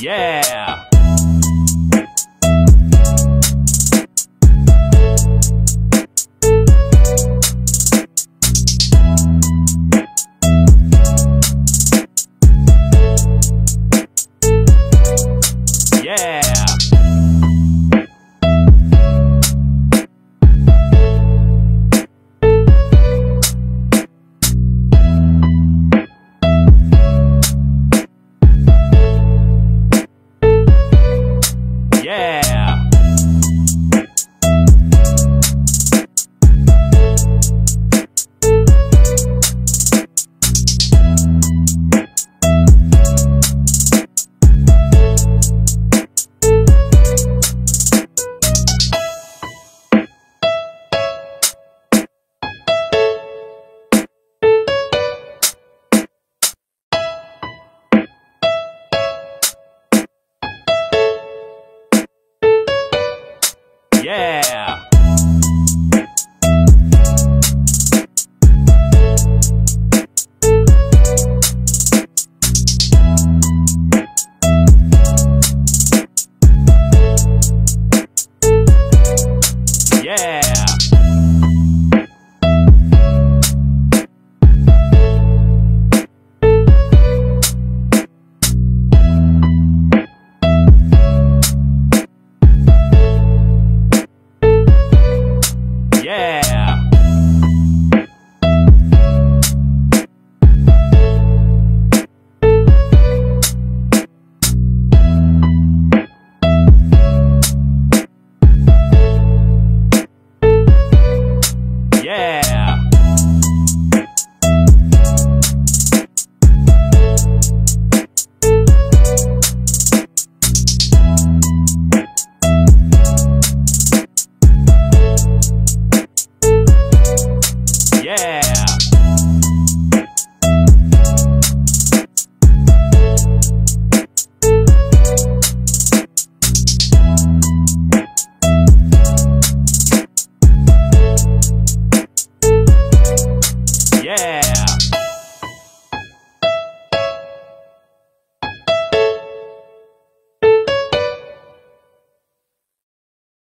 Yeah. Yeah. Yeah. Yeah. Yeah. Yeah.